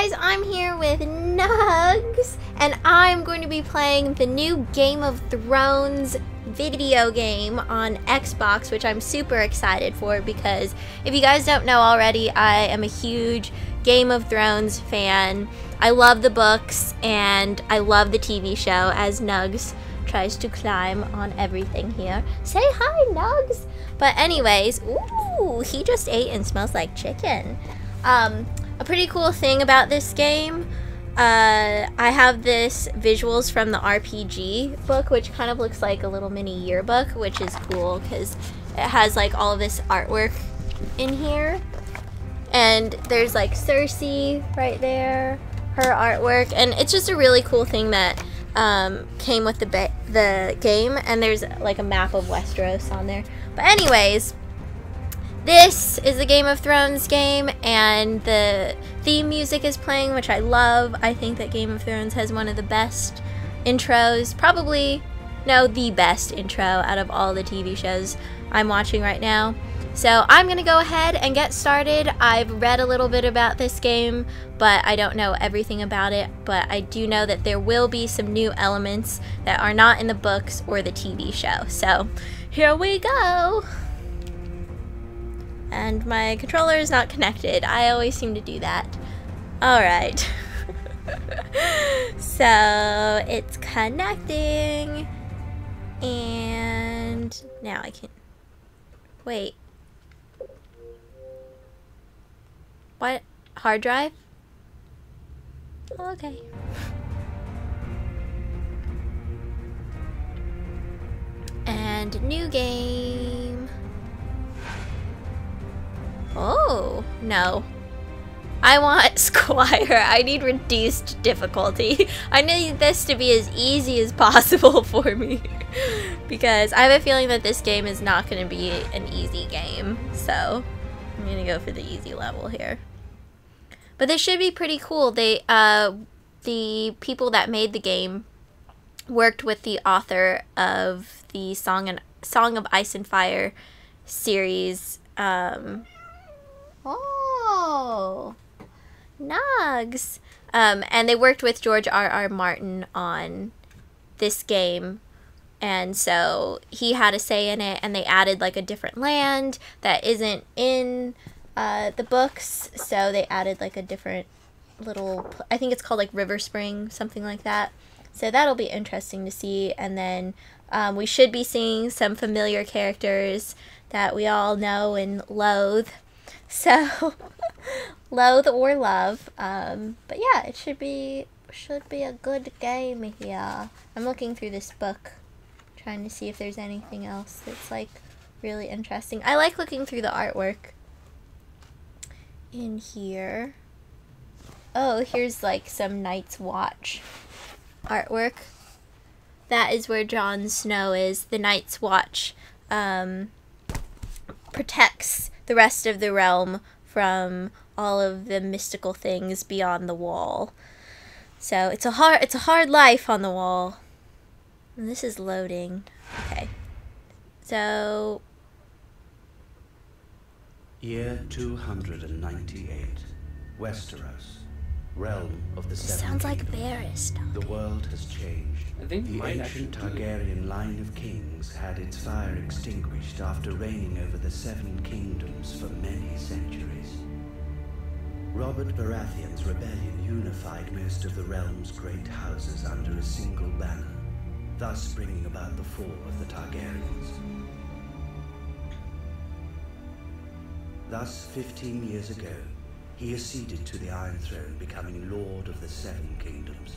guys, I'm here with Nugs, and I'm going to be playing the new Game of Thrones video game on Xbox, which I'm super excited for because if you guys don't know already, I am a huge Game of Thrones fan. I love the books and I love the TV show as Nugs tries to climb on everything here. Say hi, Nugs! But anyways, ooh, he just ate and smells like chicken. Um, a pretty cool thing about this game, uh, I have this visuals from the RPG book, which kind of looks like a little mini yearbook, which is cool because it has like all this artwork in here. And there's like Cersei right there, her artwork, and it's just a really cool thing that um, came with the the game. And there's like a map of Westeros on there. But anyways, this is the Game of Thrones game, and the theme music is playing, which I love. I think that Game of Thrones has one of the best intros, probably, no, the best intro out of all the TV shows I'm watching right now. So I'm going to go ahead and get started. I've read a little bit about this game, but I don't know everything about it. But I do know that there will be some new elements that are not in the books or the TV show. So here we go and my controller is not connected. I always seem to do that. Alright. so it's connecting and now I can wait. What? Hard drive? Okay. And new game. No. I want Squire. I need reduced difficulty. I need this to be as easy as possible for me. because I have a feeling that this game is not going to be an easy game. So, I'm going to go for the easy level here. But this should be pretty cool. They, uh, the people that made the game worked with the author of the Song and Song of Ice and Fire series. Um, Oh, Nugs. Um, and they worked with George R. R. Martin on this game. And so he had a say in it, and they added like a different land that isn't in uh, the books. So they added like a different little, I think it's called like River Spring, something like that. So that'll be interesting to see. And then um, we should be seeing some familiar characters that we all know and loathe so, loathe or love. Um, but yeah, it should be should be a good game here. I'm looking through this book, trying to see if there's anything else that's like really interesting. I like looking through the artwork in here. Oh, here's like some Night's Watch artwork. That is where Jon Snow is. The Night's Watch um, protects the rest of the realm from all of the mystical things beyond the wall. So it's a hard it's a hard life on the wall. And this is loading. Okay. So Year 298. Westeros. Realm of the Seven Sounds like Kingdoms. Varys. The world has changed. I think the ancient Targaryen line of kings had its fire extinguished after reigning over the Seven Kingdoms for many centuries. Robert Baratheon's rebellion unified most of the realm's great houses under a single banner, thus bringing about the fall of the Targaryens. Thus, 15 years ago, he acceded to the Iron Throne, becoming Lord of the Seven Kingdoms.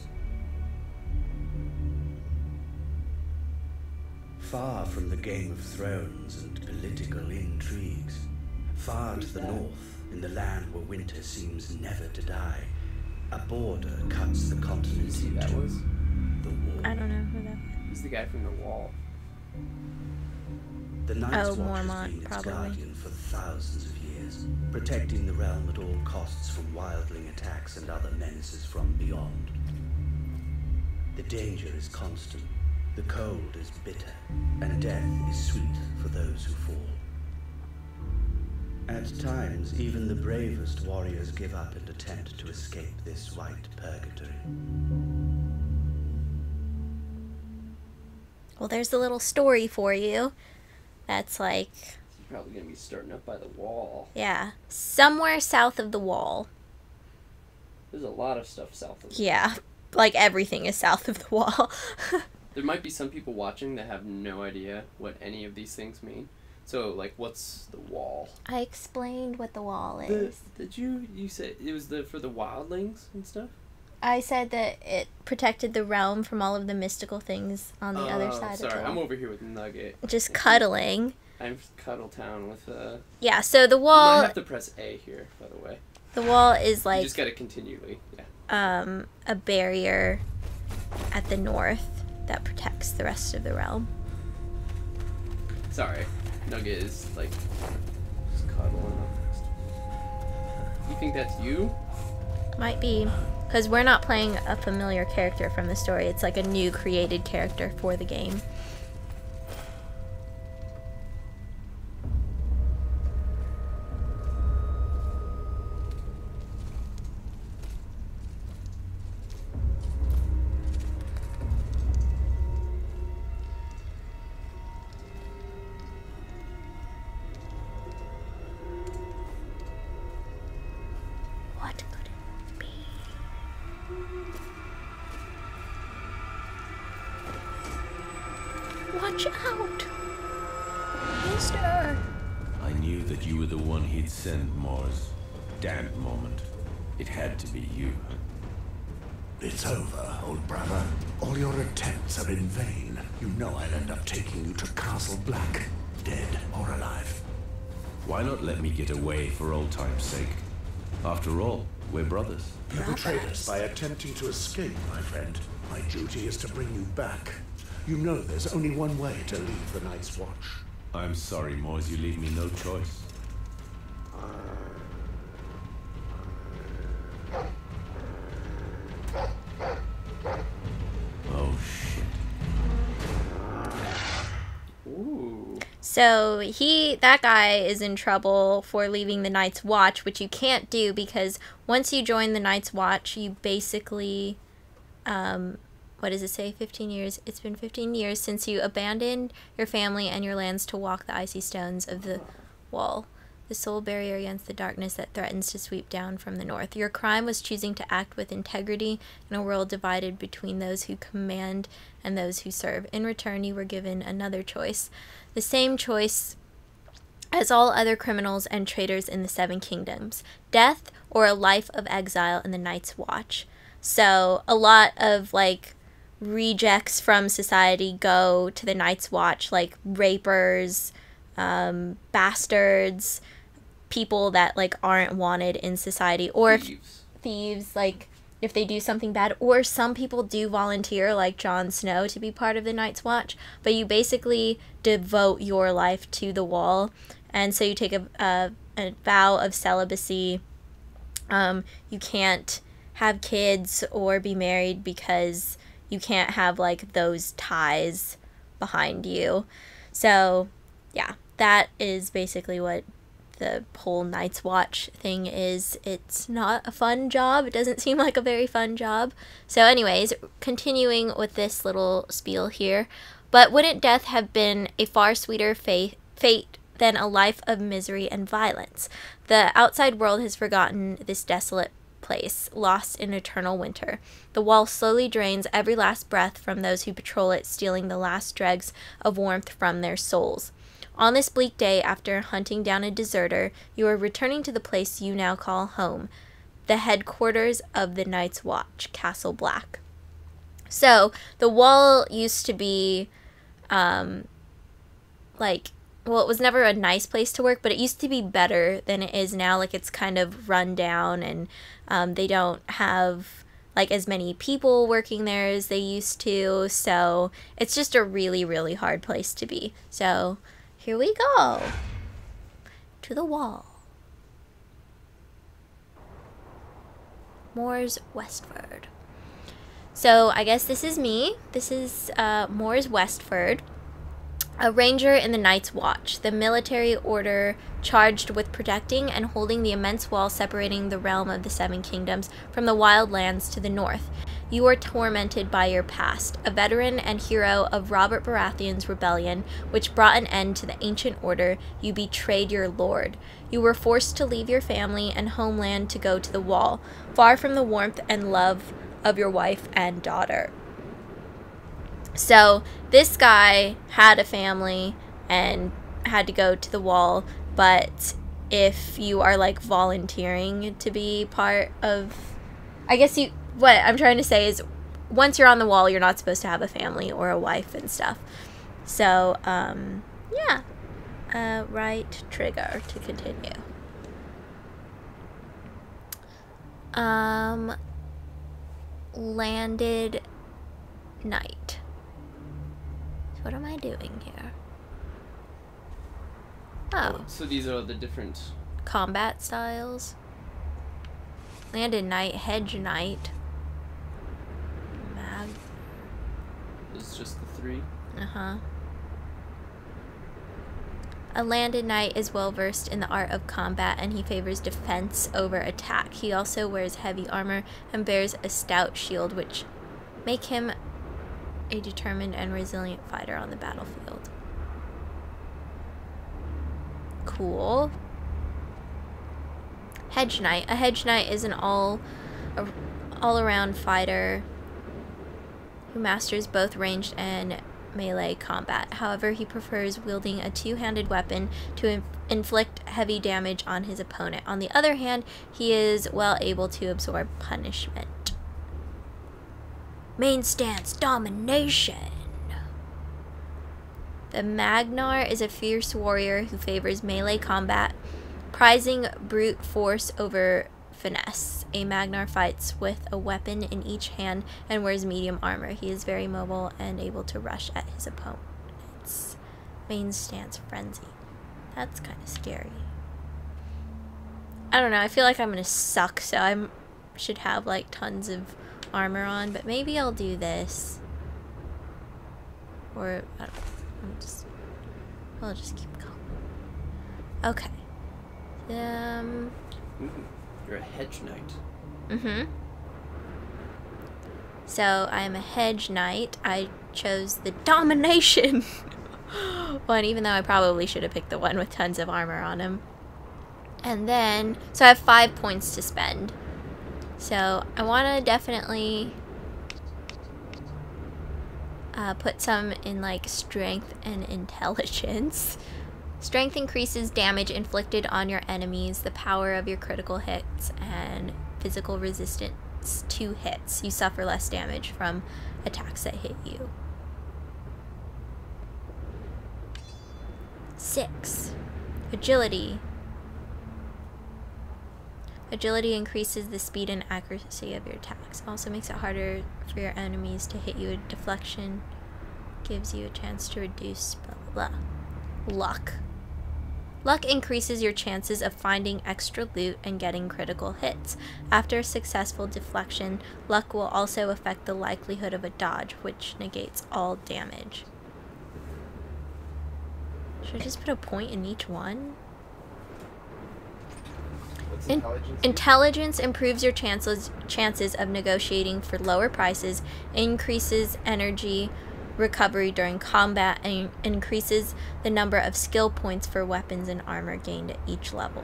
Far from the Game of Thrones and political intrigues, far to the north, in the land where winter seems never to die, a border cuts the continent See, into that was the wall. I don't know who that was. he's the guy from the wall. The Night's Oh, Watch has been its probably. guardian for thousands of years, protecting the realm at all costs from wildling attacks and other menaces from beyond. The danger is constant, the cold is bitter, and death is sweet for those who fall. At times, even the bravest warriors give up and attempt to escape this white purgatory. Well, there's a little story for you. That's like, You're probably gonna be starting up by the wall. yeah, somewhere south of the wall. There's a lot of stuff south of. The Yeah, like everything is south of the wall. There might be some people watching that have no idea what any of these things mean. So, like, what's the wall? I explained what the wall The, is. did you you said it was the for the wildlings and stuff? I said that it protected the realm from all of the mystical things on the other Oh, side sorry, of the I'm over here with Nugget. Just cuddling. I'm cuddle town with uh. Yeah, so the wall wall have to press A here, by the way. the wall is like. you just gotta continually. Yeah. um a barrier at the north that protects the rest of the realm. Sorry, Nugget is like just cuddling up. You think that's you? Might be because we're not playing a familiar character from the story. It's like a new created character for the game. Watch out! Mister! I knew that you were the one he'd send, Mors. Damned moment. It had to be you. It's over, old brother. All your attempts are in vain. You know I'll end up taking you to Castle Black, dead or alive. Why not let me get away for old time's sake? After all, we're brothers. You betrayed us by attempting to escape, my friend. My duty is to bring you back. You know there's only one way to leave the Night's Watch. I'm sorry, Mors, you leave me no choice. Oh shit. Ooh. So he, that guy is in trouble for leaving the Night's Watch, which you can't do because once you join the Night's Watch, you basically, um, what does it say? 15 years. It's been 15 years since you abandoned your family and your lands to walk the icy stones of the wall, the sole barrier against the darkness that threatens to sweep down from the north. Your crime was choosing to act with integrity in a world divided between those who command and those who serve. In return, you were given another choice, the same choice as all other criminals and traitors in the Seven Kingdoms death or a life of exile in the Night's Watch. So, a lot of like rejects from society go to the Night's Watch, like rapers, um, bastards, people that like aren't wanted in society, or if Thieves. thieves like if they do something bad or some people do volunteer like Jon Snow to be part of the Night's Watch but you basically devote your life to the wall and so you take a, a, a vow of celibacy um, you can't have kids or be married because you can't have like those ties behind you so yeah that is basically what the whole Night's Watch thing is. It's not a fun job. It doesn't seem like a very fun job. So, anyways, continuing with this little spiel here. But wouldn't death have been a far sweeter fate, fate than a life of misery and violence? The outside world has forgotten this desolate place, lost in eternal winter. The wall slowly drains every last breath from those who patrol it, stealing the last dregs of warmth from their souls. On this bleak day, after hunting down a deserter, you are returning to the place you now call home, the headquarters of the Night's Watch, Castle Black. So, the wall used to be, um, like, well, it was never a nice place to work, but it used to be better than it is now. Like, it's kind of run down, and um, they don't have like as many people working there as they used to. So, it's just a really, really hard place to be. So, here we go to the wall. Mors Westford. So I guess this is me. This is uh, Mors Westford. A ranger in the Night's Watch, the military order charged with protecting and holding the immense wall separating the realm of the Seven Kingdoms from the wild lands to the north. You are tormented by your past, a veteran and hero of Robert Baratheon's rebellion, which brought an end to the ancient order. You betrayed your lord. You were forced to leave your family and homeland to go to the wall, far from the warmth and love of your wife and daughter. So this guy had a family and had to go to the wall, but if you are like volunteering to be part of I guess you what I'm trying to say is once you're on the wall, you're not supposed to have a family or a wife and stuff. So, um yeah. Uh right trigger to continue. Um landed knight. What am I doing here? Oh, So these are the different. combat styles. Landed Knight, Hedge Knight. Mag. It's just the three. Uh huh. A landed knight is well versed in the art of combat and he favors defense over attack. He also wears heavy armor and bears a stout shield, which make him a determined and resilient fighter on the battlefield. Cool. Hedge Knight. A Hedge Knight is an all a, all-around fighter who masters both ranged and melee combat. However, he prefers wielding a two-handed weapon to inf- inflict heavy damage on his opponent. On the other hand, he is well able to absorb punishment. Main stance domination. The Magnar is a fierce warrior who favors melee combat, prizing brute force over finesse. A Magnar fights with a weapon in each hand and wears medium armor. He is very mobile and able to rush at his opponents. Main stance frenzy. That's kind of scary. I don't know. I feel like I'm gonna suck, so I should have like tons of armor on, but maybe I'll do this. Or I don't. I'm just I'll just keep going. Okay. Um Ooh, you're a hedge knight. Mm-hmm. So I'm a hedge knight. I chose the domination one, even though I probably should have picked the one with tons of armor on him. And then, so I have five points to spend. So I want to definitely uh, put some in like strength and intelligence. Strength increases damage inflicted on your enemies, the power of your critical hits, and physical resistance to hits. You suffer less damage from attacks that hit you. Six. Agility. Agility increases the speed and accuracy of your attacks. Also makes it harder for your enemies to hit you. Deflection gives you a chance to reduce blah blah blah. Luck. Luck increases your chances of finding extra loot and getting critical hits. After a successful deflection, luck will also affect the likelihood of a dodge, which negates all damage. Should I just put a point in each one? Intelligence? Intelligence improves your chances chances of negotiating for lower prices, increases energy recovery during combat, and increases the number of skill points for weapons and armor gained at each level.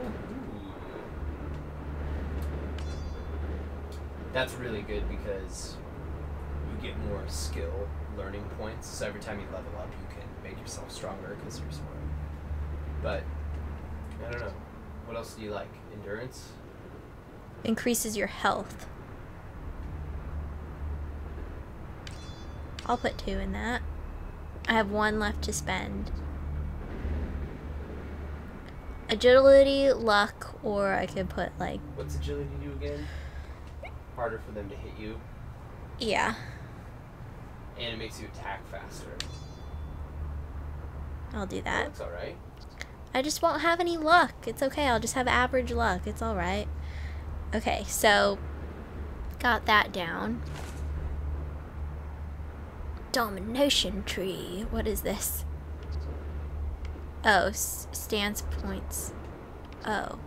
That's really good because you get more skill learning points. So every time you level up, you can make yourself stronger because you're smart. But I don't know. What else do you like? Endurance. Increases your health. I'll put two in that. I have one left to spend. Agility, luck, or I could put like What's agility do again? Harder for them to hit you, yeah. and it makes you attack faster. I'll do that. That's all right. I just won't have any luck. It's okay. I'll just have average luck. It's all right. Okay, so got that down. Domination tree. What is this? Oh, stance points. Oh.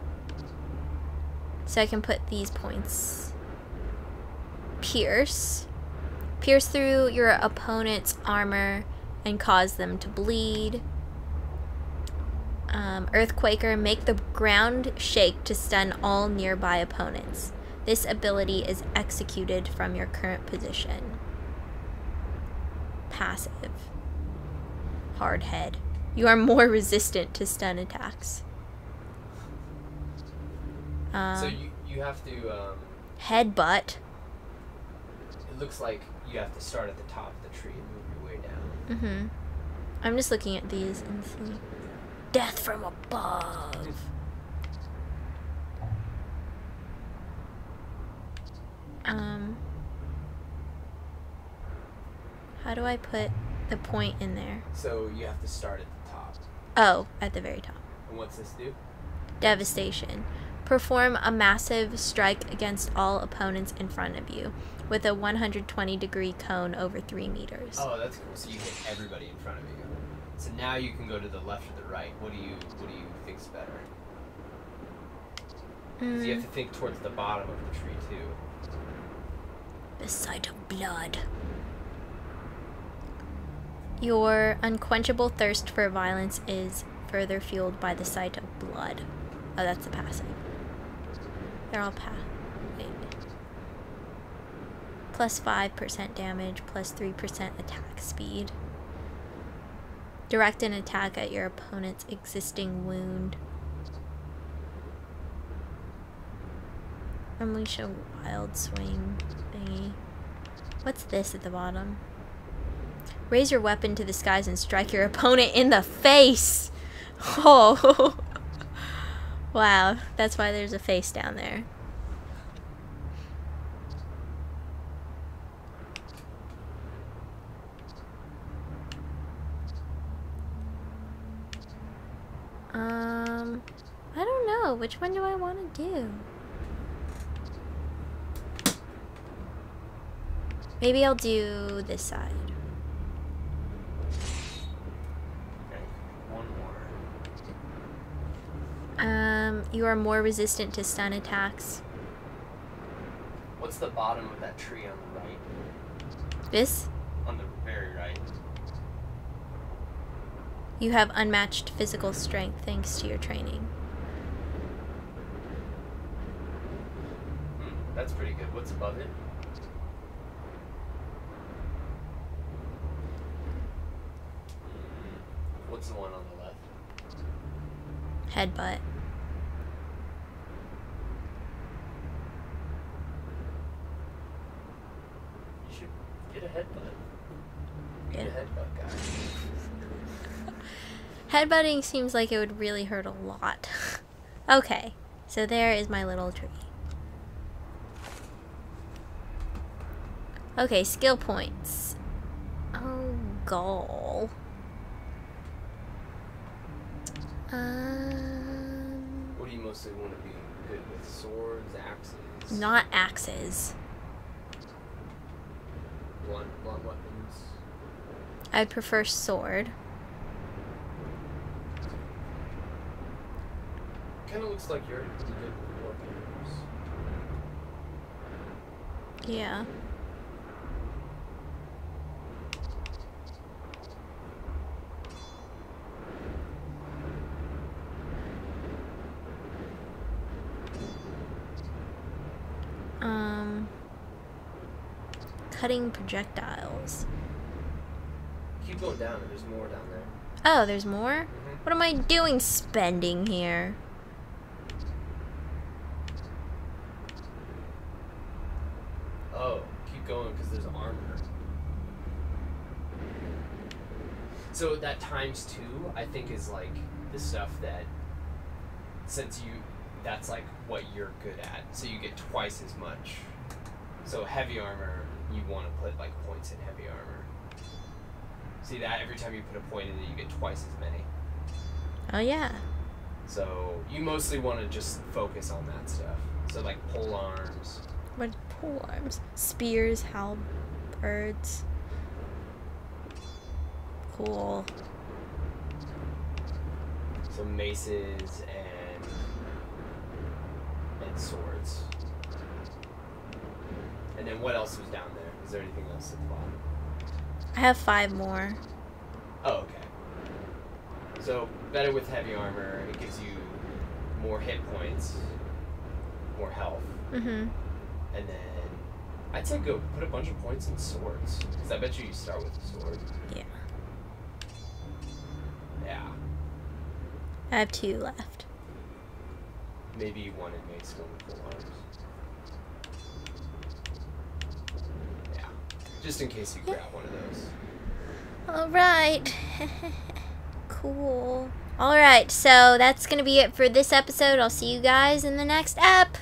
So I can put these points. Pierce. Pierce through your opponent's armor and cause them to bleed. Um, Earthquaker, make the ground shake to stun all nearby opponents. This ability is executed from your current position. Passive. Hard head. You are more resistant to stun attacks. Um, so you you have to. Um, headbutt. it looks like you have to start at the top of the tree and move your way down. Mm-hmm. I'm just looking at these and see. Death from above. Um. How do I put the point in there? So you have to start at the top. Oh, at the very top. And what's this do? Devastation. Perform a massive strike against all opponents in front of you with a 120 degree cone over 3 meters. Oh, that's cool. So you hit everybody in front of you. So now you can go to the left or the right. What do you What do you think's better? Because you have Mm, to think towards the bottom of the tree too. the sight of blood. Your unquenchable thirst for violence is further fueled by the sight of blood. Oh, that's the passing. They're all pa. Wait. Plus 5% damage, plus 3% attack speed. Direct an attack at your opponent's existing wound. Unleash a wild swing thingy. What's this at the bottom? Raise your weapon to the skies and strike your opponent in the face! Oh! wow, that's why there's a face down there. Um, I don't know. Which one do I want to do? Maybe I'll do this side. One more. Um, you are more resistant to stun attacks. What's the bottom of that tree on the right? This, On the very right. You have unmatched physical strength thanks to your training. Hmm, that's pretty good. What's above it? Hmm, What's the one on the left? Headbutt. You should get a headbutt. Be a Yeah. headbutt guy. Headbutting seems like it would really hurt a lot. okay, so there is my little tree. Okay, skill points. Oh, gall. Um, What do you mostly want to be good with? Swords, axes, not axes. blunt, blunt weapons. I'd prefer sword. Kind of looks like you're pretty good with weapons. Yeah. Um, cutting projectiles. Keep going down. There's more down there. Oh, there's more? Mhm. What am I doing spending here? Oh, keep going because there's armor. So that times two, I think, is like the stuff that, since you, that's like what you're good at. So you get twice as much. So heavy armor, you want to put like points in heavy armor. See that every time you put a point in it, you get twice as many. Oh, yeah. So you mostly want to just focus on that stuff. So like pole arms. What pole arms? Spears, halberds. Cool. So maces and and swords. And then what else was down there? Is there anything else at the bottom? I have five more. Oh, okay. So better with heavy armor. It gives you more hit points, more health, Mm-hmm. and then I'd say go put a bunch of points in swords because I bet you you start with a sword. Yeah. Yeah. I have two left. Maybe one in mace, one in full arms. Yeah. Just in case you grab one of those. All right. cool. All right, so that's going to be it for this episode. I'll see you guys in the next ep.